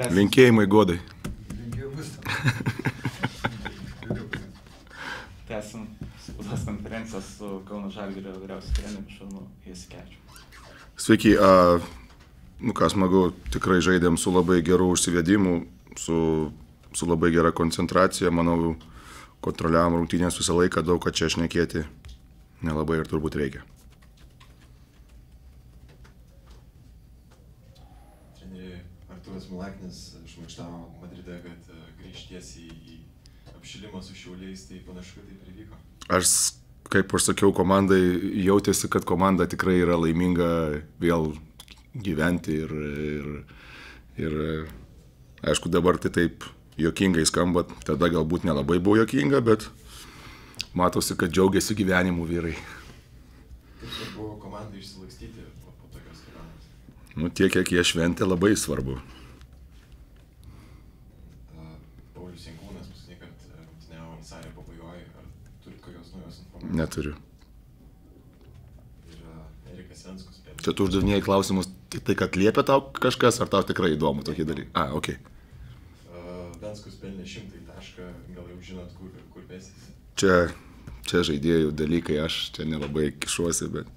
Tęsim. Linkėjimai godai. Tęsim spaudos konferenciją su Kauno Žalgirio vyriausiu treneriu Šarūnu Jasikevičiu. Sveiki, a, nu ką smagu, tikrai žaidėm su labai geru užsivedimu, su, su labai gera koncentracija, manau, kontroliavom rungtynės visą laiką, daug ką čia šnekėti nelabai ir turbūt reikia. Arturas Milaknis šmaikštavo Madride, kad e, grįžties į, į apšilimą su šiauliais, tai panašu, kad taip ir vyko. Aš, kaip aš sakiau, komandai jautėsi, kad komanda tikrai yra laiminga vėl gyventi ir, ir, ir aišku, dabar tai taip jokingai skamba, tada galbūt nelabai buvo jokinga, bet matosi, kad džiaugiasi gyvenimu vyrai. Kaip svarbu komandai išsilakstyti po, po tokios kelionės. Nu, tiek, kiek jie šventė, labai svarbu. E, Paulius Jankūnas paskutinį kartą rungtyniavo vasario pabaigoje, ar turit kokios naujos informacijos? Neturiu. Ir e, Erikas Venskus. Čia tu uždavinėjai klausimus tik tai, kad liepia tau kažkas, ar tau tikrai įdomu tokie dalykai. A, ok. E, Venskus pelnė šimtai tašką, gal jau žinot, kur, kur vesės. Čia, čia žaidėjų dalykai, aš čia nelabai kišuosi, bet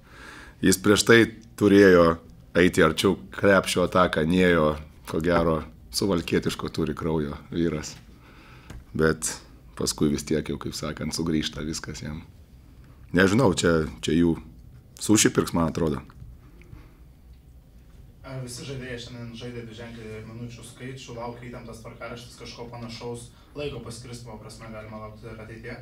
jis prieš tai turėjo eiti arčiau krepšio ataką, nėjo, ko gero, suvalkietiško turi kraujo vyras. Bet paskui vis tiek jau, kaip sakant, sugrįžta viskas jam. Nežinau, čia, čia jų suši pirks, man atrodo. Ar visi žaidėjai šiandien žaidė dviženklį minučių skaičių, laukia įtemptas tvarkaraštis kažko panašaus laiko paskirstimo prasme galima laukti ir ateityje?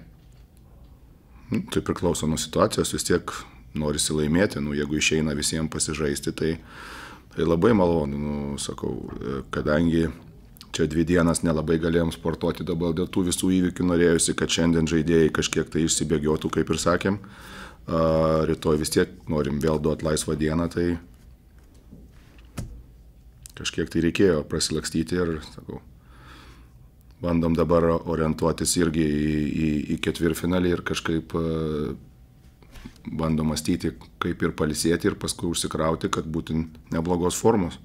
Nu, Tai priklauso nuo situacijos, vis tiek norisi laimėti, nu, jeigu išeina visiems pasižaisti, tai, tai labai malonu, nu, sakau, e, kadangi čia dvi dienas nelabai galėjom sportuoti, dabar dėl tų visų įvykių norėjusi, kad šiandien žaidėjai kažkiek tai išsibėgiotų, kaip ir sakėm, a, rytoj vis tiek norim vėl duoti laisvą dieną, tai kažkiek tai reikėjo prasilakstyti ir, sakau, bandom dabar orientuotis irgi į, į, į ketvirtfinalį ir kažkaip e, bandom mąstyti, kaip ir palisėti ir paskui užsikrauti, kad būtų neblogos formos.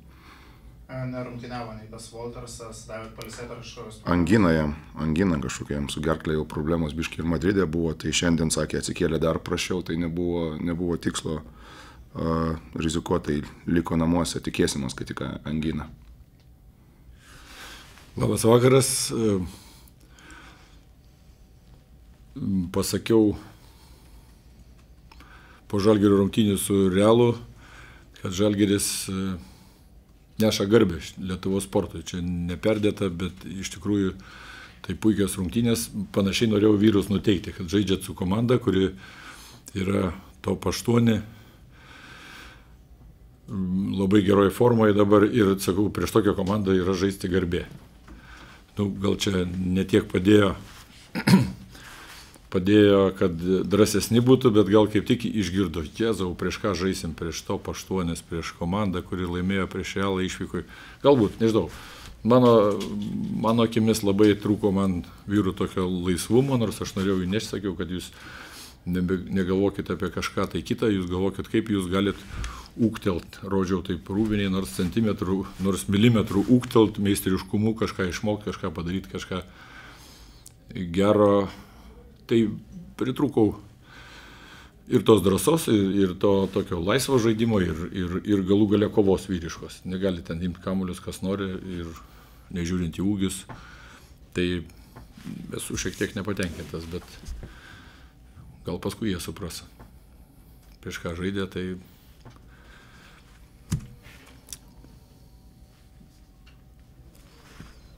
Nerungtyniavo nei tas Waltersas, davė palisėti ar kažkokios... Angina jam, angina kažkokiam, su gerklė jau problemos biški ir Madridė buvo, tai šiandien sakė atsikėlė dar prašiau, tai nebuvo, nebuvo tikslo uh, rizikuotai, liko namuose, tikėsimos, kad tik angina. Labas vakaras. Pasakiau po Žalgerio rungtynių su Realu, kad Žalgeris e, neša garbę Lietuvos sportui. Čia neperdėta, bet iš tikrųjų tai puikios rungtynės. Panašiai norėjau vyrus nuteikti, kad žaidžiat su komanda, kuri yra top 8, labai geroje formoje dabar ir, sakau, prieš tokią komandą yra žaisti garbė nu, gal čia netiek padėjo, padėjo, kad drąsesni būtų, bet gal kaip tik išgirdo, Jėzau, prieš ką žaisim, prieš to paštuonės, prieš komandą, kuri laimėjo prieš Realą išvykui. Galbūt, nežinau. Mano, mano akimis labai trūko man vyrų tokio laisvumo, nors aš norėjau įnešti, sakiau, kad jūs nebe, negalvokite apie kažką tai kitą, jūs galvokit, kaip jūs galit ūktelt, rodžiau taip rūviniai, nors centimetrų, nors milimetrų ūktelt, meistriškumu kažką išmokti, kažką padaryti, kažką gero. Tai pritrūkau ir tos drąsos, ir, ir to tokio laisvo žaidimo, ir, ir, ir galų gale kovos vyriškos. Negali ten imti kamuolius, kas nori, ir nežiūrint į ūgius. Tai esu šiek tiek nepatenkintas, bet gal paskui jie supras. Prieš ką žaidė, tai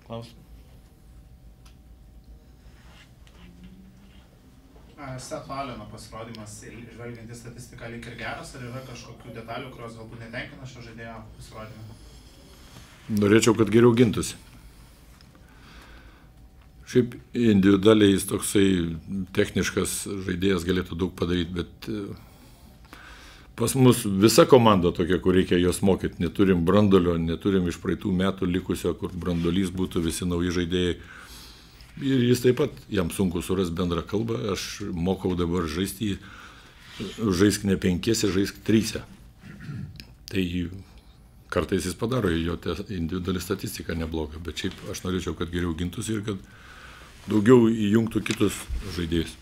Klausimų. Seto Aleno pasirodymas, žvelgiant į statistiką, lyg ir geras, ar yra kažkokių detalių, kurios galbūt netenkina šio žaidėjo pasirodymą? norėčiau, kad geriau gintųsi. Šiaip individualiai jis toksai techniškas žaidėjas galėtų daug padaryti, bet e, pas mus visa komanda tokia, kur reikia jos mokyti. Neturim brandolio, neturim iš praeitų metų likusio, kur brandolys būtų visi nauji žaidėjai. Ir jis taip pat, jam sunku surasti bendrą kalbą. Aš mokau dabar žaisti, žaisk ne penkiese, žaisk trysia. Tai kartais jis padaro, jo individuali statistika nebloga, bet šiaip aš norėčiau, kad geriau gintųsi ir kad daugiau įjungtų kitus žaidėjus.